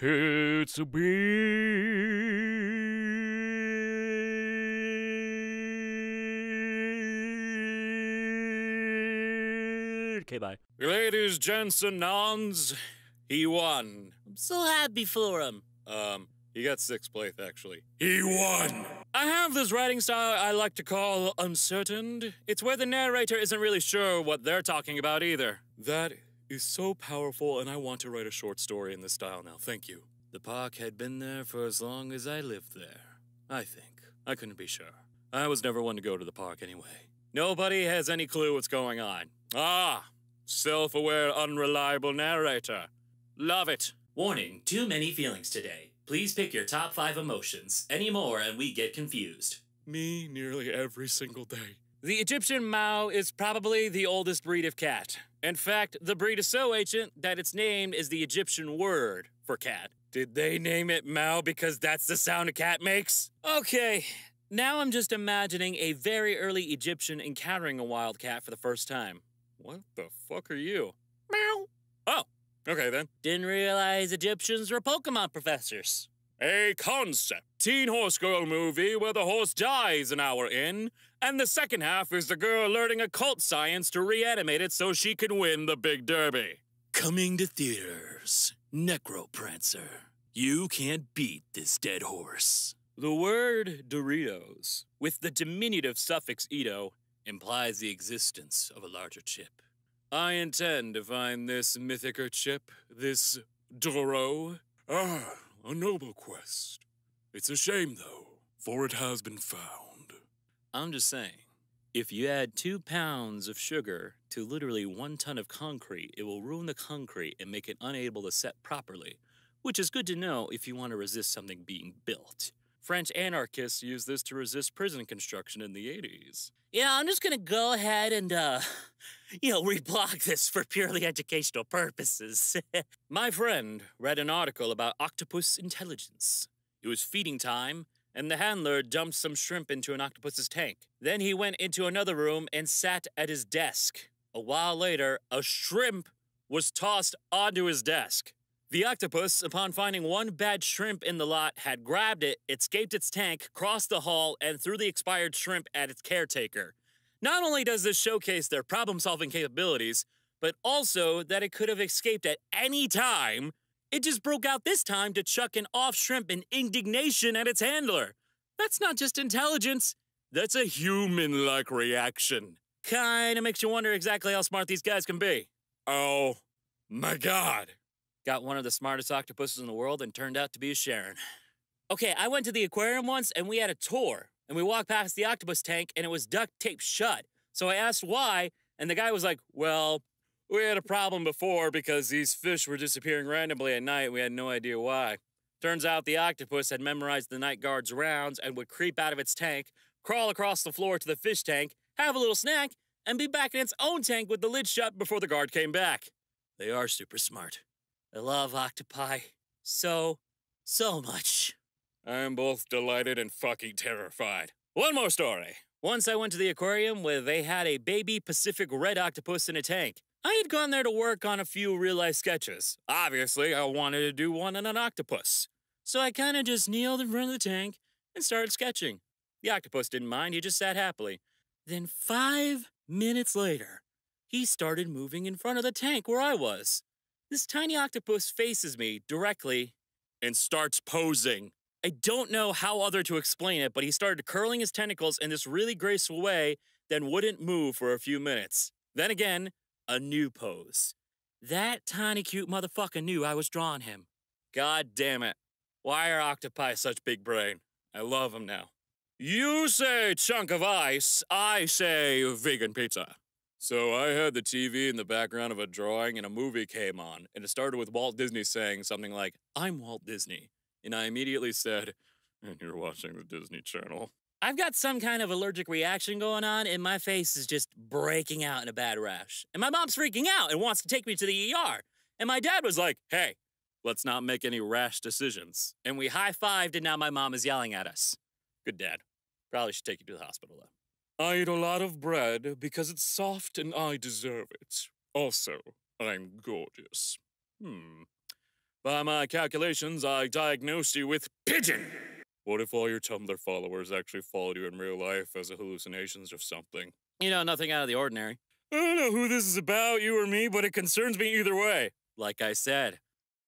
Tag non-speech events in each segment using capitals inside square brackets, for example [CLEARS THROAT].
It's a beard. Okay, bye. Ladies, gents, and nuns, he won. I'm so happy for him. Um, he got sixth place, actually. He won! I have this writing style I like to call uncertain. It's where the narrator isn't really sure what they're talking about either. That is so powerful, and I want to write a short story in this style now. Thank you. The park had been there for as long as I lived there. I think. I couldn't be sure. I was never one to go to the park anyway. Nobody has any clue what's going on. Ah, self aware, unreliable narrator. Love it. Warning, too many feelings today. Please pick your top five emotions. Any more and we get confused. Me nearly every single day. The Egyptian Mau is probably the oldest breed of cat. In fact, the breed is so ancient that its name is the Egyptian word for cat. Did they name it Mau because that's the sound a cat makes? Okay, now I'm just imagining a very early Egyptian encountering a wild cat for the first time. What the fuck are you? Meow. Oh, okay then. Didn't realize Egyptians were Pokemon professors. A concept teen horse girl movie where the horse dies an hour in, and the second half is the girl learning occult science to reanimate it so she can win the big derby. Coming to theaters, Necroprancer. You can't beat this dead horse. The word Doritos, with the diminutive suffix Ito, implies the existence of a larger chip. I intend to find this mythicer chip, this Doro. Ah, a noble quest. It's a shame, though, for it has been found. I'm just saying, if you add two pounds of sugar to literally one ton of concrete, it will ruin the concrete and make it unable to set properly, which is good to know if you want to resist something being built. French anarchists used this to resist prison construction in the 80s. Yeah, I'm just gonna go ahead and, uh, [LAUGHS] you know, reblog [LAUGHS] this for purely educational purposes. [LAUGHS] My friend read an article about octopus intelligence. It was feeding time, and the handler dumped some shrimp into an octopus's tank. Then he went into another room and sat at his desk. A while later, a shrimp was tossed onto his desk. The octopus, upon finding one bad shrimp in the lot, had grabbed it, escaped its tank, crossed the hall, and threw the expired shrimp at its caretaker. Not only does this showcase their problem solving capabilities, but also that it could have escaped at any time, it just broke out this time to chuck an off shrimp in indignation at its handler. That's not just intelligence, that's a human like reaction. Kinda makes you wonder exactly how smart these guys can be. Oh my god. Got one of the smartest octopuses in the world and turned out to be a Sharon. Okay, I went to the aquarium once and we had a tour. And we walked past the octopus tank and it was duct taped shut. So I asked why, and the guy was like, Well, we had a problem before because these fish were disappearing randomly at night. We had no idea why. Turns out the octopus had memorized the night guard's rounds and would creep out of its tank, crawl across the floor to the fish tank, have a little snack, and be back in its own tank with the lid shut before the guard came back. They are super smart. I love octopi. So, so much. I am both delighted and fucking terrified. One more story. Once I went to the aquarium where they had a baby Pacific red octopus in a tank. I had gone there to work on a few real life sketches. Obviously, I wanted to do one on an octopus. So I kind of just kneeled in front of the tank and started sketching. The octopus didn't mind, he just sat happily. Then, five minutes later, he started moving in front of the tank where I was. This tiny octopus faces me directly and starts posing. I don't know how other to explain it, but he started curling his tentacles in this really graceful way, then wouldn't move for a few minutes. Then again, a new pose. That tiny cute motherfucker knew I was drawing him. God damn it. Why are octopi such big brain? I love them now. You say chunk of ice, I say vegan pizza. So I had the TV in the background of a drawing and a movie came on, and it started with Walt Disney saying something like, I'm Walt Disney. And I immediately said, and you're watching the Disney Channel. I've got some kind of allergic reaction going on, and my face is just breaking out in a bad rash. And my mom's freaking out and wants to take me to the ER. And my dad was like, hey, let's not make any rash decisions. And we high fived, and now my mom is yelling at us. Good dad. Probably should take you to the hospital, though. I eat a lot of bread because it's soft and I deserve it. Also, I'm gorgeous. Hmm. By my calculations, I diagnosed you with pigeon. What if all your Tumblr followers actually followed you in real life as a hallucinations of something? You know, nothing out of the ordinary. I don't know who this is about, you or me, but it concerns me either way. Like I said,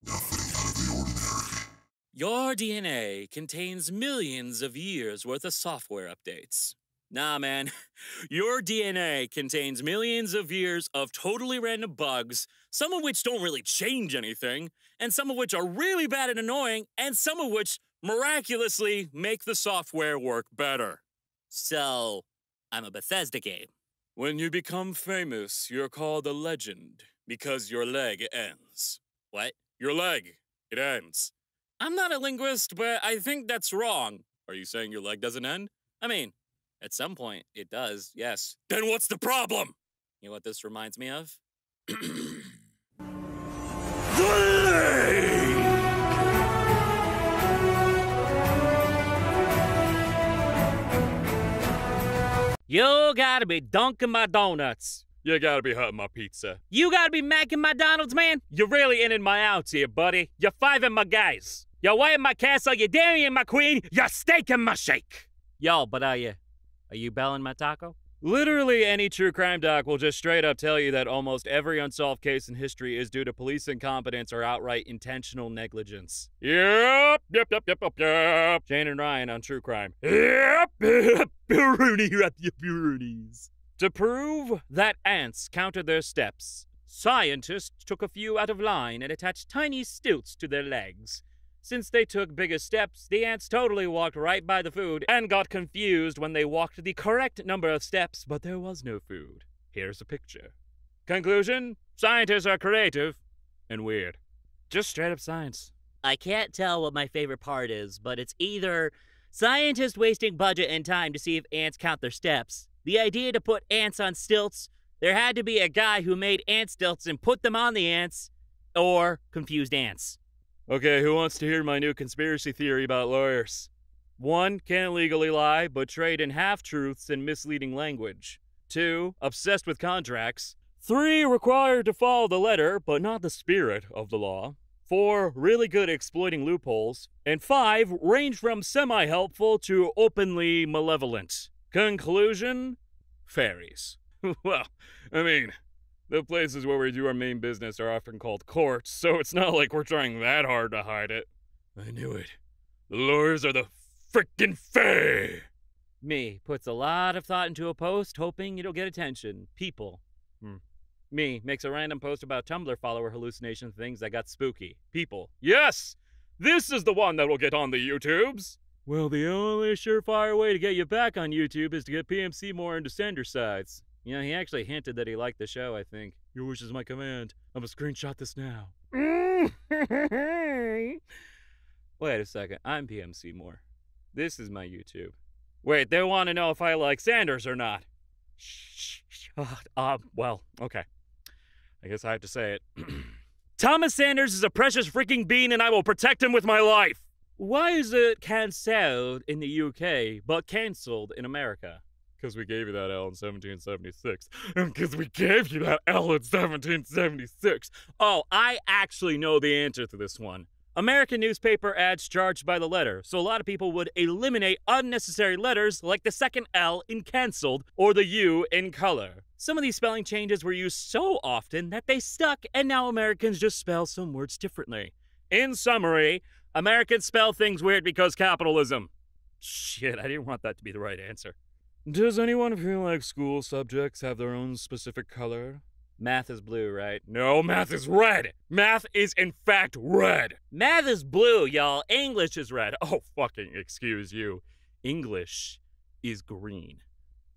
Nothing out of the ordinary. your DNA contains millions of years worth of software updates. Nah, man. [LAUGHS] Your DNA contains millions of years of totally random bugs, some of which don't really change anything, and some of which are really bad and annoying, and some of which miraculously make the software work better. So, I'm a Bethesda game. When you become famous, you're called a legend because your leg ends. What? Your leg. It ends. I'm not a linguist, but I think that's wrong. Are you saying your leg doesn't end? I mean, at some point, it does, yes. Then what's the problem? You know what this reminds me of? [CLEARS THROAT] You gotta be dunking my donuts. You gotta be hurting my pizza. You gotta be macking my Donalds, man. You're really in in my outs here, buddy. You're fiving my guys. You're weighing my castle. You're dairying my queen. You're staking my shake. Yo, but uh, are you, are you belling my taco? Literally any true crime doc will just straight up tell you that almost every unsolved case in history is due to police incompetence or outright intentional negligence. Yep, yep, yep, yep, yep, yep. Shane and Ryan on true crime. Yep, [LAUGHS] yep, Rooney, Roonies. To prove that ants counted their steps, scientists took a few out of line and attached tiny stilts to their legs. Since they took bigger steps, the ants totally walked right by the food and got confused when they walked the correct number of steps, but there was no food. Here's a picture. Conclusion Scientists are creative and weird. Just straight up science. I can't tell what my favorite part is, but it's either scientists wasting budget and time to see if ants count their steps, the idea to put ants on stilts, there had to be a guy who made ant stilts and put them on the ants, or confused ants. Okay, who wants to hear my new conspiracy theory about lawyers? One, can't legally lie, but trade in half truths and misleading language. Two, obsessed with contracts. Three, required to follow the letter, but not the spirit of the law. Four, really good at exploiting loopholes. And five, range from semi helpful to openly malevolent. Conclusion fairies. [LAUGHS] well, I mean, the places where we do our main business are often called courts, so it's not like we're trying that hard to hide it. I knew it. The lawyers are the frickin' fae! Me puts a lot of thought into a post, hoping it'll get attention. People. Hmm. Me makes a random post about Tumblr follower hallucination things that got spooky. People. Yes! This is the one that will get on the YouTubes! Well, the only surefire way to get you back on YouTube is to get PM Seymour into Sanders Sides. You know, he actually hinted that he liked the show, I think. Your wish is my command. I'm gonna screenshot this now. [LAUGHS] Wait a second. I'm PM Seymour. This is my YouTube. Wait, they want to know if I like Sanders or not. Shh. Uh, well, okay. I guess I have to say it. [CLEARS THROAT] Thomas Sanders is a precious freaking bean, and I will protect him with my life. Why is it cancelled in the UK but cancelled in America? Because we gave you that L in 1776. And [LAUGHS] because we gave you that L in 1776. Oh, I actually know the answer to this one. American newspaper ads charged by the letter, so a lot of people would eliminate unnecessary letters like the second L in cancelled or the U in color. Some of these spelling changes were used so often that they stuck, and now Americans just spell some words differently. In summary, Americans spell things weird because capitalism. Shit, I didn't want that to be the right answer. Does anyone feel like school subjects have their own specific color? Math is blue, right? No, math is red. Math is in fact red. Math is blue, y'all. English is red. Oh, fucking excuse you. English is green.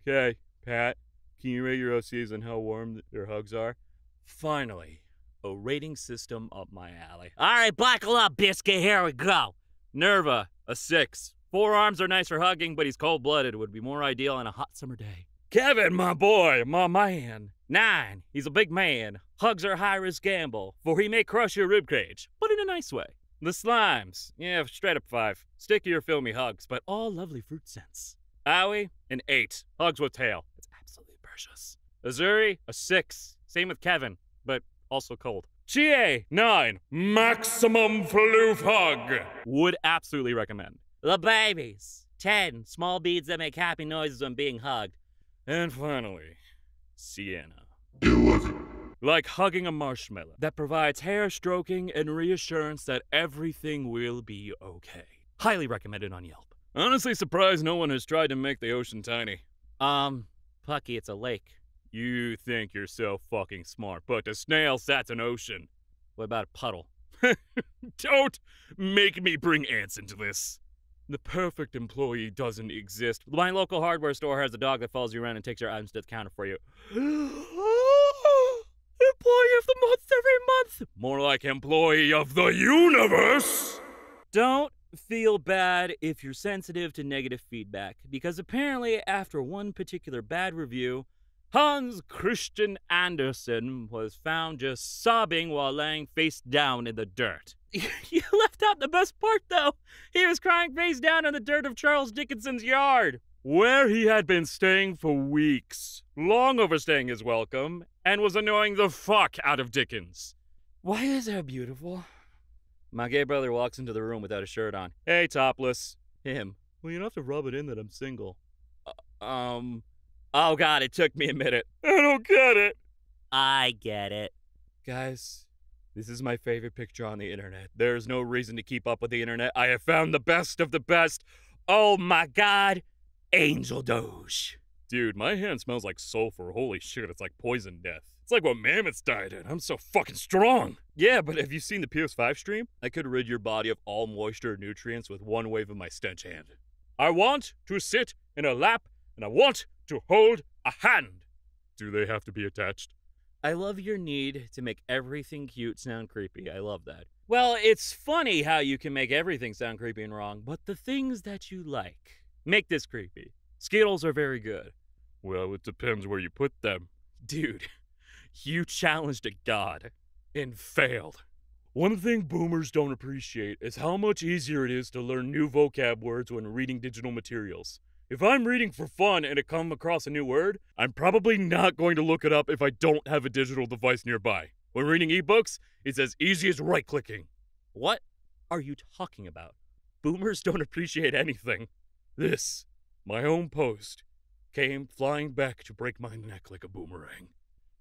Okay, Pat, can you rate your OCs and how warm their hugs are? Finally, a rating system up my alley. All right, buckle up, biscuit. Here we go. Nerva, a six. Forearms are nice for hugging, but he's cold blooded. Would be more ideal on a hot summer day. Kevin, my boy, my man. Nine, he's a big man. Hugs are high risk gamble, for he may crush your ribcage, but in a nice way. The slimes, yeah, straight up five. Sticky or filmy hugs, but all lovely fruit scents. Owie, an eight. Hugs with tail. It's absolutely precious. Azuri, a six. Same with Kevin, but also cold. GA9 Maximum Floof Hug. Would absolutely recommend. The babies. 10 small beads that make happy noises when being hugged. And finally, Cyana. 11, Like hugging a marshmallow that provides hair stroking and reassurance that everything will be okay. Highly recommended on Yelp. Honestly surprised no one has tried to make the ocean tiny. Um, Pucky, it's a lake. You think you're so fucking smart, but to snails, that's an ocean. What about a puddle? [LAUGHS] Don't make me bring ants into this. The perfect employee doesn't exist. My local hardware store has a dog that follows you around and takes your items to the counter for you. [GASPS] employee of the month every month. More like employee of the universe. Don't feel bad if you're sensitive to negative feedback, because apparently, after one particular bad review, Hans Christian Andersen was found just sobbing while laying face down in the dirt. [LAUGHS] you left out the best part, though. He was crying face down in the dirt of Charles Dickinson's yard. Where he had been staying for weeks, long overstaying his welcome, and was annoying the fuck out of Dickens. Why is that beautiful? My gay brother walks into the room without a shirt on. Hey, topless. Him. Well, you don't have to rub it in that I'm single. Um. Oh god, it took me a minute. I don't get it. I get it. Guys, this is my favorite picture on the internet. There's no reason to keep up with the internet. I have found the best of the best. Oh my god, Angel Doge. Dude, my hand smells like sulfur. Holy shit, it's like poison death. It's like what mammoths died in. I'm so fucking strong. Yeah, but have you seen the PS5 stream? I could rid your body of all moisture and nutrients with one wave of my stench hand. I want to sit in a lap and I want to hold a hand. Do they have to be attached? I love your need to make everything cute sound creepy. I love that. Well, it's funny how you can make everything sound creepy and wrong, but the things that you like make this creepy. Skittles are very good. Well, it depends where you put them. Dude, [LAUGHS] you challenged a god. and failed. One thing boomers don't appreciate is how much easier it is to learn new vocab words when reading digital materials. If I'm reading for fun and I come across a new word, I'm probably not going to look it up if I don't have a digital device nearby. When reading ebooks, it's as easy as right clicking. What are you talking about? Boomers don't appreciate anything. This, my own post, came flying back to break my neck like a boomerang.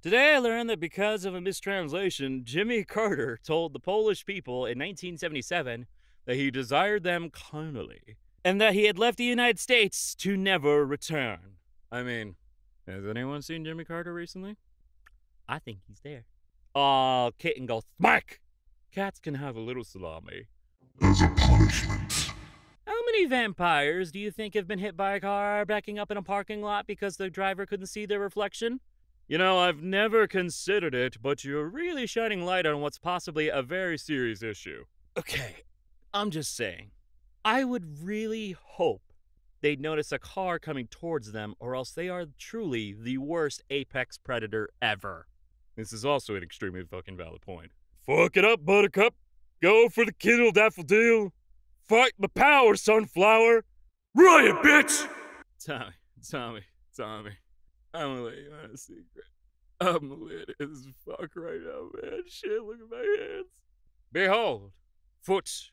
Today I learned that because of a mistranslation, Jimmy Carter told the Polish people in 1977 that he desired them carnally and that he had left the United States to never return. I mean, has anyone seen Jimmy Carter recently? I think he's there. Aw, kitten goes Smack! Cats can have a little salami. as a punishment. How many vampires do you think have been hit by a car backing up in a parking lot because the driver couldn't see their reflection? You know, I've never considered it, but you're really shining light on what's possibly a very serious issue. Okay, I'm just saying. I would really hope they'd notice a car coming towards them, or else they are truly the worst apex predator ever. This is also an extremely fucking valid point. Fuck it up, Buttercup. Go for the Kindle Daffodil. Fight the power, Sunflower. Riot, bitch! Tommy, Tommy, Tommy, I'm gonna let you on a secret. I'm lit as fuck right now, man. Shit, look at my hands. Behold, foot.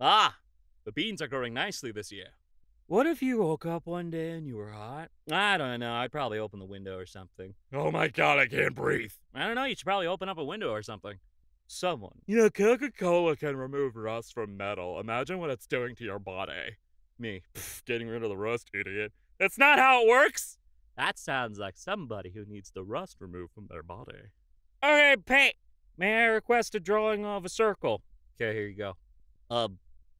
Ah, the beans are growing nicely this year. What if you woke up one day and you were hot? I don't know. I'd probably open the window or something. Oh my god, I can't breathe. I don't know. You should probably open up a window or something. Someone. You know, Coca Cola can remove rust from metal. Imagine what it's doing to your body. Me, pff, getting rid of the rust, idiot. That's not how it works! That sounds like somebody who needs the rust removed from their body. Okay, Pete. May I request a drawing of a circle? Okay, here you go. Uh,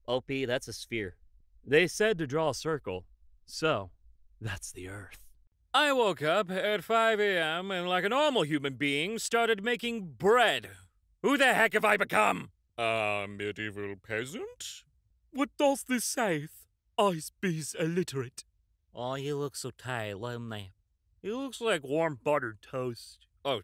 OP, that's a sphere. They said to draw a circle, so [LAUGHS] that's the Earth. I woke up at 5 a.m. and, like a normal human being, started making bread. Who the heck have I become? A medieval peasant? What does this say? I speak illiterate. Oh, you look so tired. Let him nap. He looks like warm buttered toast. Oh,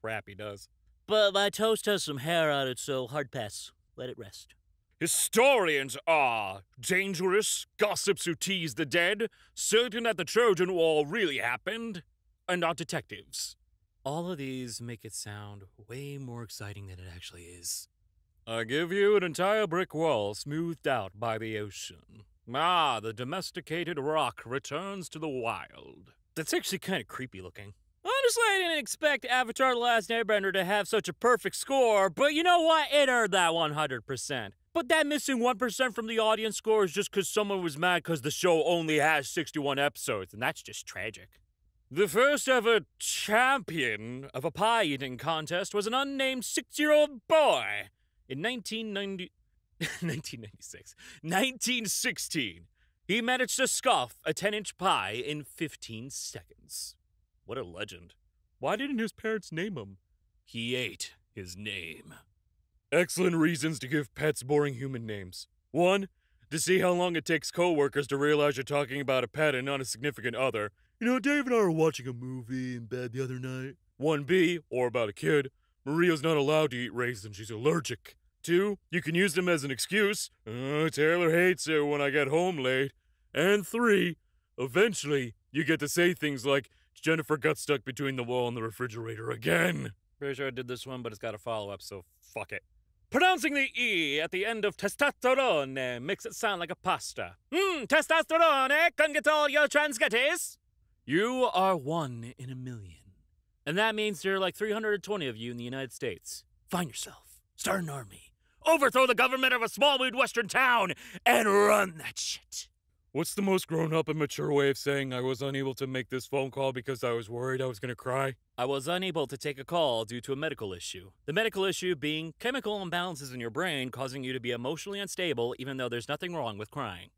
crap, he does. But my toast has some hair on it, so hard pass. Let it rest. Historians are dangerous gossips who tease the dead, certain that the Trojan War really happened, and are detectives. All of these make it sound way more exciting than it actually is. I give you an entire brick wall smoothed out by the ocean. Ah, the domesticated rock returns to the wild. That's actually kind of creepy looking. Honestly, I didn't expect Avatar The Last Airbender to have such a perfect score, but you know what? It earned that 100%. But that missing 1% from the audience score is just because someone was mad because the show only has 61 episodes, and that's just tragic. The first ever champion of a pie eating contest was an unnamed six year old boy in 1990. 1996. [LAUGHS] 1916. He managed to scoff a 10 inch pie in 15 seconds. What a legend. Why didn't his parents name him? He ate his name. Excellent reasons to give pets boring human names. One, to see how long it takes coworkers to realize you're talking about a pet and not a significant other. You know, Dave and I were watching a movie in bed the other night. 1B, or about a kid. Maria's not allowed to eat raisins, she's allergic. Two, you can use them as an excuse. Uh, Taylor hates it when I get home late. And three, eventually you get to say things like, Jennifer got stuck between the wall and the refrigerator again. Pretty sure I did this one, but it's got a follow up, so fuck it. Pronouncing the E at the end of testosterone makes it sound like a pasta. Mmm, testosterone, can get all your transgetties. You are one in a million. And that means there are like 320 of you in the United States. Find yourself, start an army, overthrow the government of a small Midwestern town, and run that shit. What's the most grown up and mature way of saying I was unable to make this phone call because I was worried I was gonna cry? I was unable to take a call due to a medical issue. The medical issue being chemical imbalances in your brain causing you to be emotionally unstable even though there's nothing wrong with crying.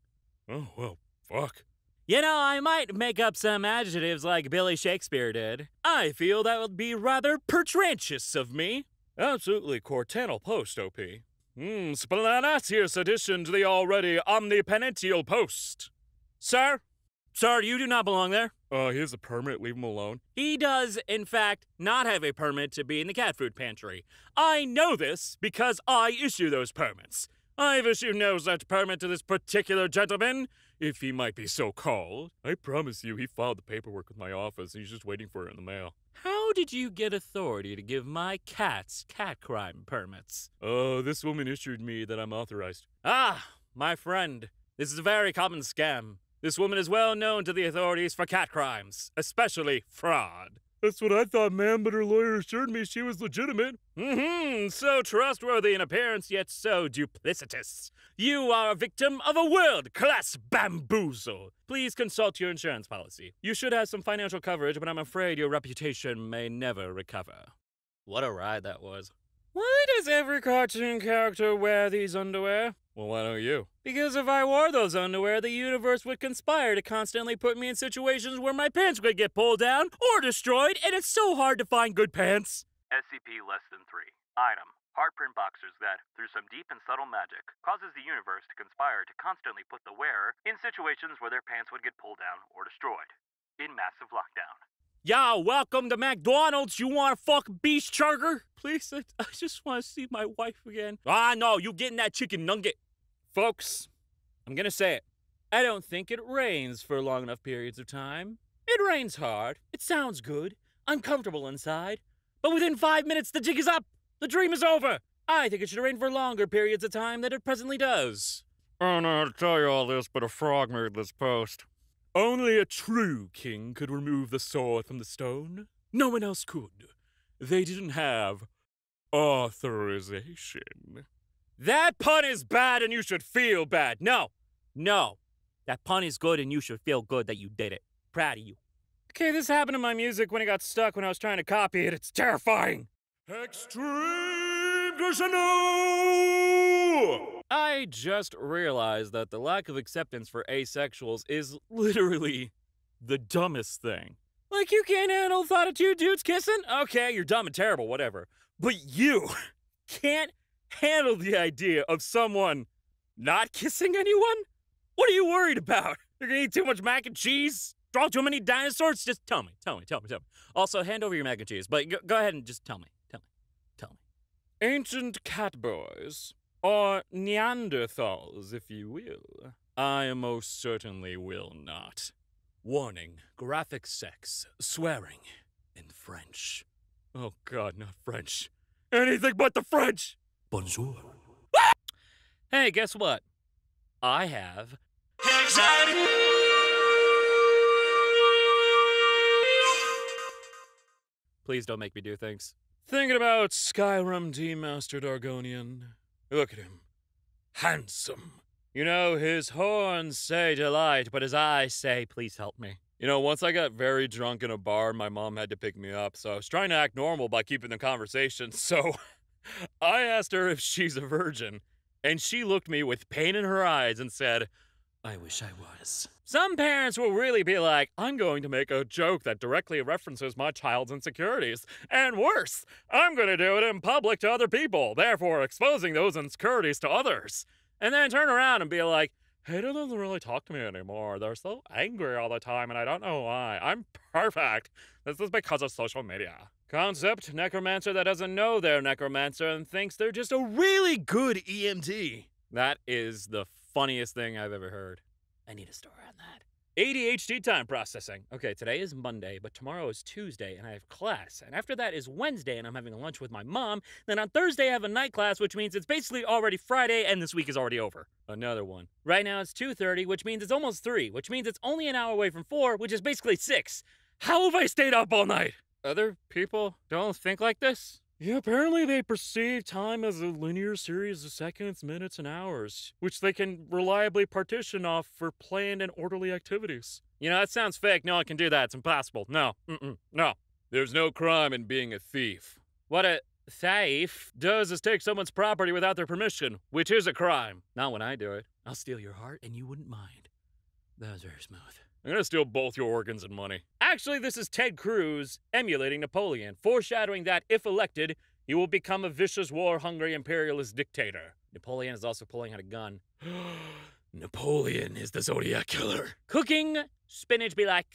Oh, well, fuck. You know, I might make up some adjectives like Billy Shakespeare did. I feel that would be rather pertrantious of me. Absolutely Cortanal Post, OP. Hmm, splenatius addition to the already omnipenential post. Sir? Sir, you do not belong there. Uh, he has a permit, leave him alone. He does, in fact, not have a permit to be in the cat food pantry. I know this because I issue those permits. I've issued no such permit to this particular gentleman, if he might be so called. I promise you, he filed the paperwork with my office and he's just waiting for it in the mail. How did you get authority to give my cats cat crime permits? Uh, this woman issued me that I'm authorized. Ah, my friend, this is a very common scam. This woman is well known to the authorities for cat crimes, especially fraud. That's what I thought, ma'am, but her lawyer assured me she was legitimate. Mm-hmm, so trustworthy in appearance, yet so duplicitous. You are a victim of a world-class bamboozle. Please consult your insurance policy. You should have some financial coverage, but I'm afraid your reputation may never recover. What a ride that was. Why does every cartoon character wear these underwear? Well, why don't you? Because if I wore those underwear, the universe would conspire to constantly put me in situations where my pants would get pulled down or destroyed, and it's so hard to find good pants. SCP less than 3. Item. Heartprint boxers that, through some deep and subtle magic, causes the universe to conspire to constantly put the wearer in situations where their pants would get pulled down or destroyed. In massive lockdown. Yeah, welcome to McDonald's. You want a fuck beast charger? Please, I, I just want to see my wife again. Ah, no, you getting that chicken nugget. Folks, I'm gonna say it. I don't think it rains for long enough periods of time. It rains hard. It sounds good. I'm comfortable inside. But within five minutes, the jig is up. The dream is over. I think it should rain for longer periods of time than it presently does. I don't know how to tell you all this, but a frog made this post. Only a true king could remove the sword from the stone. No one else could. They didn't have authorization. That pun is bad and you should feel bad. No, no. That pun is good and you should feel good that you did it. Proud of you. Okay, this happened to my music when it got stuck when I was trying to copy it. It's terrifying. Extreme Crescendo! I just realized that the lack of acceptance for asexuals is literally the dumbest thing. Like, you can't handle the thought of two dudes kissing? Okay, you're dumb and terrible, whatever. But you [LAUGHS] can't handle the idea of someone not kissing anyone? What are you worried about? [LAUGHS] You're gonna eat too much mac and cheese? Draw too many dinosaurs? Just tell me, tell me, tell me, tell me. Also, hand over your mac and cheese, but go, go ahead and just tell me, tell me, tell me. Ancient cat boys, or Neanderthals, if you will. I most certainly will not. Warning graphic sex, swearing, in French. Oh God, not French. Anything but the French. Bonjour. Hey, guess what? I have. Please don't make me do things. Thinking about Skyrim Demastered Dargonian. Look at him. Handsome. You know, his horns say delight, but his eyes say, please help me. You know, once I got very drunk in a bar, my mom had to pick me up, so I was trying to act normal by keeping the conversation. [LAUGHS] So I asked her if she's a virgin, and she looked me with pain in her eyes and said, I wish I was. Some parents will really be like, I'm going to make a joke that directly references my child's insecurities. And worse, I'm going to do it in public to other people, therefore exposing those insecurities to others. And then turn around and be like, Hayden doesn't really talk to me anymore. They're so angry all the time, and I don't know why. I'm perfect. This is because of social media. Concept necromancer that doesn't know they're necromancer and thinks they're just a really good EMT. That is the funniest thing I've ever heard. I need a story on that. ADHD time processing. Okay, today is Monday, but tomorrow is Tuesday and I have class. And after that is Wednesday and I'm having a lunch with my mom. Then on Thursday I have a night class, which means it's basically already Friday and this week is already over. Another one. Right now it's 2:30, which means it's almost 3, which means it's only an hour away from 4, which is basically 6. How have I stayed up all night? Other people don't think like this? Yeah, apparently they perceive time as a linear series of seconds, minutes, and hours, which they can reliably partition off for planned and orderly activities. You know, that sounds fake. No one can do that. It's impossible. No. Mm-mm. No. There's no crime in being a thief. What a thief does is take someone's property without their permission, which is a crime. Not when I do it. I'll steal your heart and you wouldn't mind. That was very smooth. I'm gonna steal both your organs and money. Actually, this is Ted Cruz emulating Napoleon, foreshadowing that if elected, he will become a vicious, war hungry imperialist dictator. Napoleon is also pulling out a gun. [GASPS] Napoleon is the Zodiac Killer. Cooking spinach be like.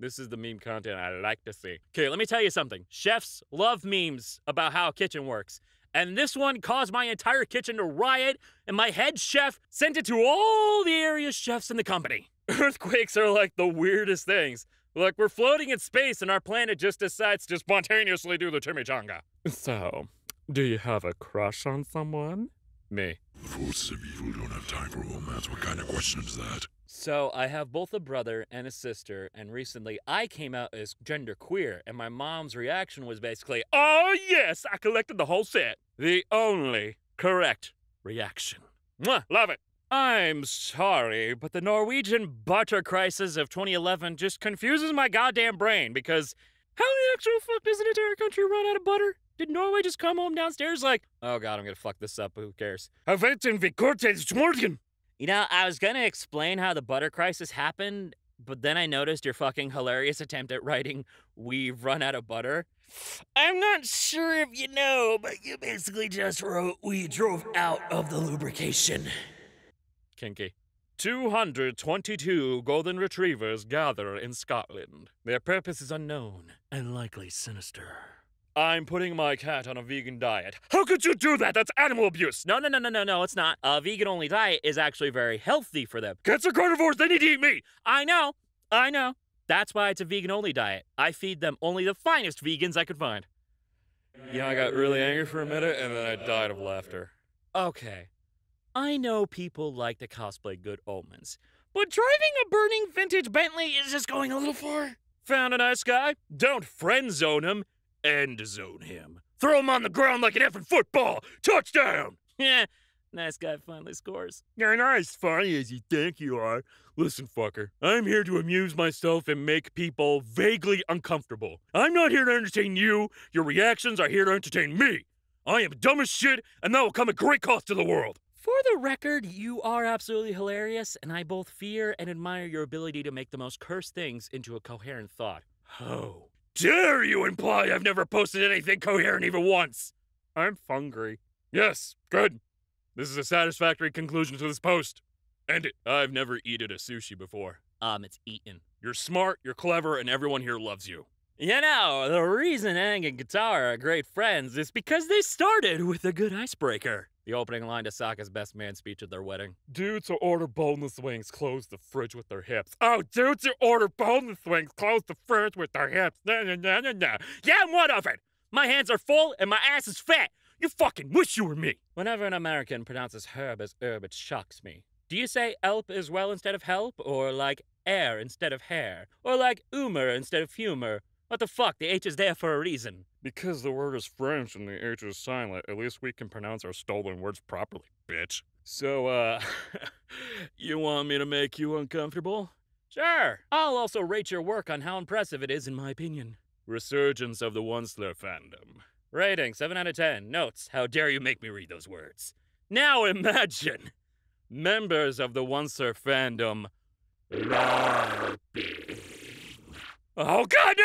This is the meme content I like to see. Okay, let me tell you something. Chefs love memes about how a kitchen works. And this one caused my entire kitchen to riot, and my head chef sent it to all the area chefs in the company. [LAUGHS] Earthquakes are like the weirdest things. Like, we're floating in space and our planet just decides to spontaneously do the chimichanga. [LAUGHS] So, do you have a crush on someone? Me. The forces of evil don't have time for romance. What kind of question is that? So, I have both a brother and a sister, and recently I came out as genderqueer, and my mom's reaction was basically, Oh, yes, I collected the whole set. The only correct reaction. Mwah, love it. I'm sorry, but the Norwegian butter crisis of 2011 just confuses my goddamn brain because how the actual fuck does an entire country run out of butter? Did Norway just come home downstairs like, oh god, I'm gonna fuck this up, who cares? You know, I was gonna explain how the butter crisis happened, but then I noticed your fucking hilarious attempt at writing, We've run out of butter. I'm not sure if you know, but you basically just wrote, We drove out of the lubrication. Kinky. 222 golden retrievers gather in Scotland. Their purpose is unknown and likely sinister. I'm putting my cat on a vegan diet. How could you do that? That's animal abuse. No, no, no, no, no, no, it's not. A vegan only diet is actually very healthy for them. Cats are carnivores, they need to eat meat. I know, I know. That's why it's a vegan only diet. I feed them only the finest vegans I could find. Yeah, I got really angry for a minute and then I died of laughter. Okay. I know people like to cosplay good omens, but driving a burning vintage Bentley is just going a little far. Found a nice guy? Don't friend zone him, end zone him. Throw him on the ground like an effing football. Touchdown! Yeah, nice guy finally scores. You're not as funny as you think you are. Listen, fucker, I'm here to amuse myself and make people vaguely uncomfortable. I'm not here to entertain you. Your reactions are here to entertain me. I am dumb as shit, and that will come at great cost to the world. For the record, you are absolutely hilarious, and I both fear and admire your ability to make the most cursed things into a coherent thought. How dare you imply I've never posted anything coherent even once? I'm hungry. Yes, good. This is a satisfactory conclusion to this post. End it. I've never eaten a sushi before. Um, it's eaten. You're smart, you're clever, and everyone here loves you. You know, the reason Aang and Katara are great friends is because they started with a good icebreaker. The opening line to Sokka's best man speech at their wedding. Dudes who order boneless wings close the fridge with their hips. Oh, dudes who order boneless wings close the fridge with their hips. Nah, nah, nah, nah, nah. Yeah, I'm one of it. My hands are full and my ass is fat. You fucking wish you were me. Whenever an American pronounces herb as herb, it shocks me. Do you say elp as well instead of help? Or like air instead of hair? Or like humor instead of humor? What the fuck? The H is there for a reason. Because the word is French and the H is silent, at least we can pronounce our stolen words properly, bitch. So, uh, [LAUGHS] you want me to make you uncomfortable? Sure. I'll also rate your work on how impressive it is, in my opinion. Resurgence of the Onceler fandom. Rating 7 out of 10. Notes How dare you make me read those words? Now imagine members of the Onceler fandom. Oh, God, no!